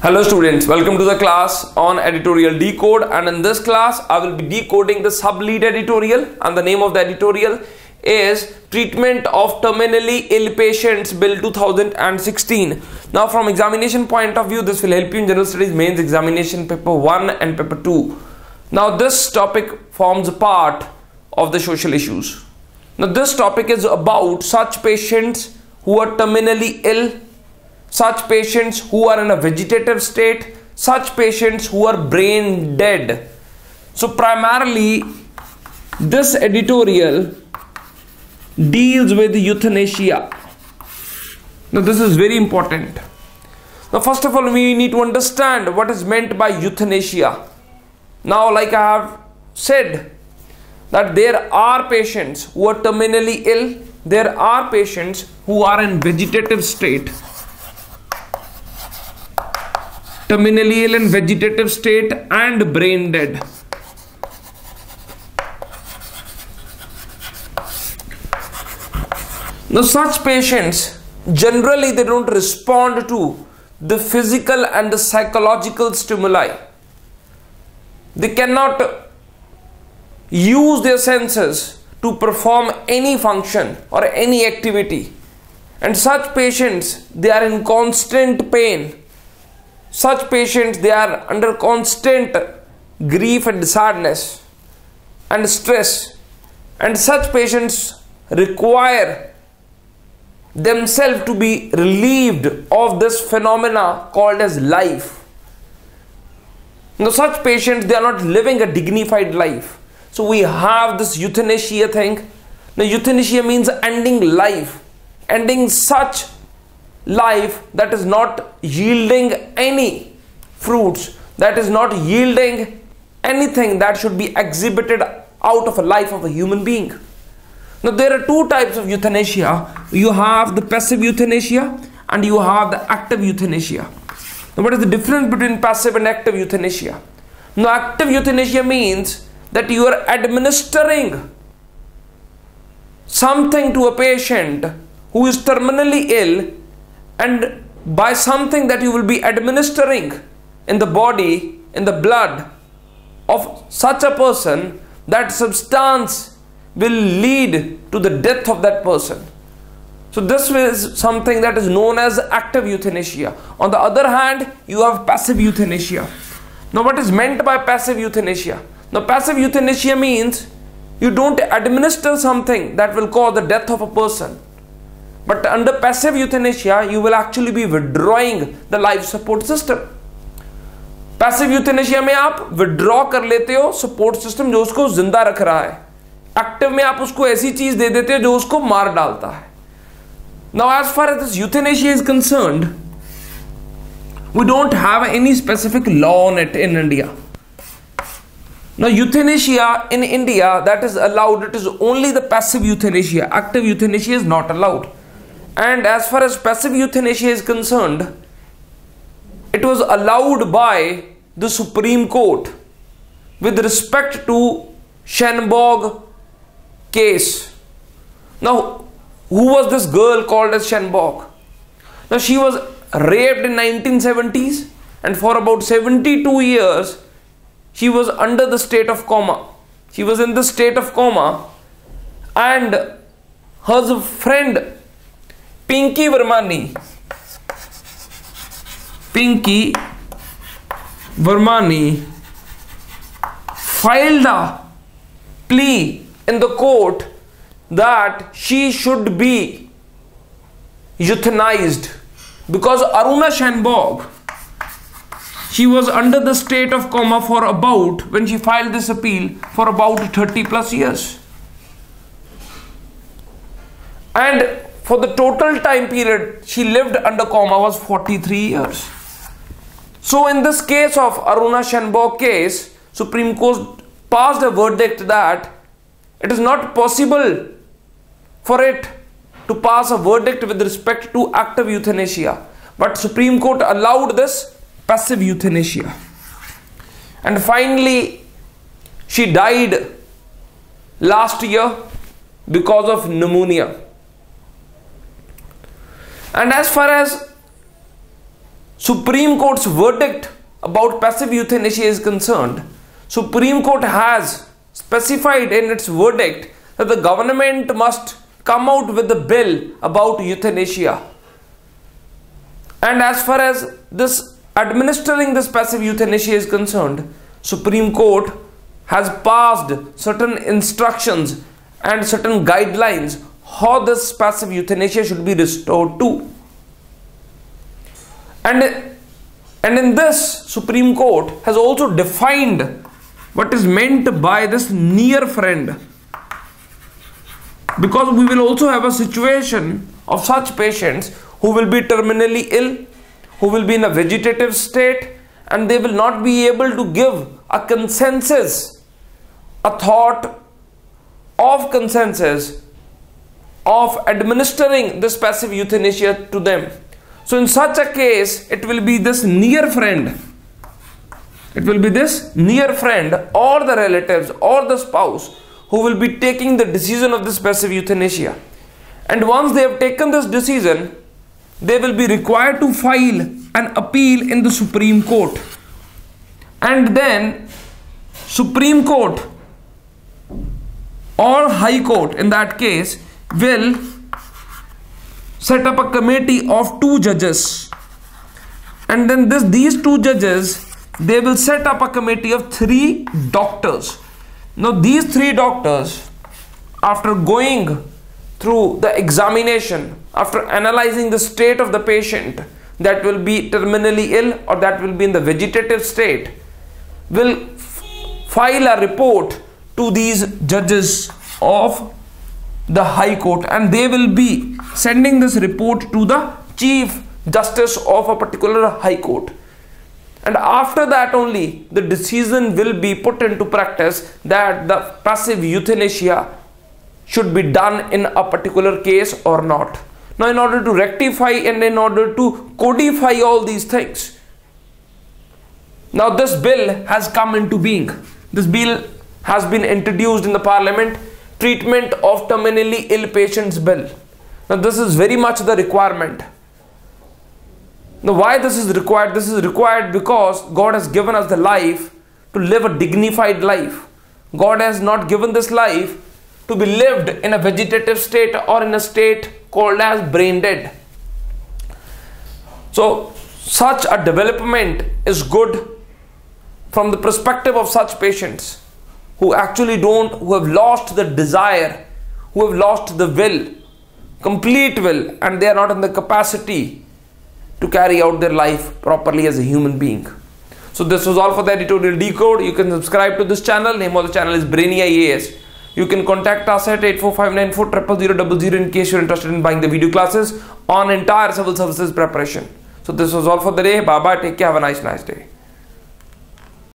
Hello students, welcome to the class on editorial decode. And in this class I will be decoding the sub-lead editorial. And the name of the editorial is treatment of terminally ill patients bill 2016 now from examination point of view this will help you in general studies mains examination paper 1 and paper 2 now this topic forms a part of the social issues. Now this topic is about such patients who are terminally ill such patients who are in a vegetative state, such patients who are brain dead. So, primarily, this editorial deals with euthanasia. Now, this is very important. Now, first of all, we need to understand what is meant by euthanasia. Now, like I have said, that there are patients who are terminally ill, there are patients who are in vegetative state terminally ill in vegetative state and brain dead. Now such patients generally they don't respond to the physical and the psychological stimuli. They cannot use their senses to perform any function or any activity. And such patients they are in constant pain such patients they are under constant grief and sadness and stress. And such patients require themselves to be relieved of this phenomena called as life. Now such patients they are not living a dignified life. So we have this euthanasia thing. Now euthanasia means ending life ending such life that is not yielding any fruits, that is not yielding anything that should be exhibited out of a life of a human being. Now, there are two types of euthanasia you have the passive euthanasia and you have the active euthanasia. Now, what is the difference between passive and active euthanasia? Now, active euthanasia means that you are administering something to a patient who is terminally ill and by something that you will be administering in the body in the blood of such a person that substance will lead to the death of that person. So this is something that is known as active euthanasia. On the other hand you have passive euthanasia. Now what is meant by passive euthanasia? Now passive euthanasia means you don't administer something that will cause the death of a person but under passive euthanasia, you will actually be withdrawing the life support system. Passive euthanasia में आप withdraw कर लेते हो support system जो उसको ज़िंदा रख रहा है एक्टिव में आप उसको ऐसी चीज़ दे देते हो जो उसको मार डालता है now as far as this euthanasia is concerned we don't have any specific law on it in India. Now, euthanasia in India that is allowed, it is only the passive euthanasia. Active euthanasia is not allowed. And as far as passive euthanasia is concerned, it was allowed by the Supreme Court with respect to Shanbaug case. Now, who was this girl called as Shanbaug? Now, she was raped in 1970s and for about 72 years, she was under the state of coma. She was in the state of coma and her friend Pinky Vermani. Pinky Vermani filed a plea in the court that she should be euthanized because Aruna Shanbaug she was under the state of coma for about when she filed this appeal for about 30 plus years and for the total time period she lived under coma was 43 years. So in this case of Aruna Shanbaug case, Supreme Court passed a verdict that it is not possible for it to pass a verdict with respect to active euthanasia. But Supreme Court allowed this passive euthanasia. And finally, she died last year because of pneumonia. And as far as Supreme Court's verdict about passive euthanasia is concerned, Supreme Court has specified in its verdict that the government must come out with a bill about euthanasia. And as far as this administering this passive euthanasia is concerned, Supreme Court has passed certain instructions and certain guidelines how this passive euthanasia should be restored to. And, and in this, Supreme Court has also defined what is meant by this near friend. Because we will also have a situation of such patients who will be terminally ill, who will be in a vegetative state, and they will not be able to give a consensus, a thought of consensus of administering this passive euthanasia to them. So in such a case, it will be this near friend. It will be this near friend or the relatives or the spouse who will be taking the decision of this passive euthanasia. And once they have taken this decision, they will be required to file an appeal in the Supreme Court. And then Supreme Court or High Court in that case will set up a committee of two judges. And then this these two judges they will set up a committee of three doctors. Now these three doctors after going through the examination after analyzing the state of the patient that will be terminally ill or that will be in the vegetative state will file a report to these judges of the High Court and they will be sending this report to the Chief Justice of a particular High Court. And after that only the decision will be put into practice that the passive euthanasia should be done in a particular case or not. Now in order to rectify and in order to codify all these things, now this bill has come into being. This bill has been introduced in the parliament treatment of terminally ill patients bill. Now this is very much the requirement. Now why this is required? This is required because God has given us the life to live a dignified life. God has not given this life to be lived in a vegetative state or in a state called as brain dead. So such a development is good from the perspective of such patients who actually don't, who have lost the desire, who have lost the will, complete will, and they are not in the capacity to carry out their life properly as a human being. So this was all for the editorial decode. You can subscribe to this channel. Name of the channel is Brainy IAS. You can contact us at 84594 in case you're interested in buying the video classes on entire civil services preparation. So this was all for the day. Bye bye. Take care. Have a nice, nice day.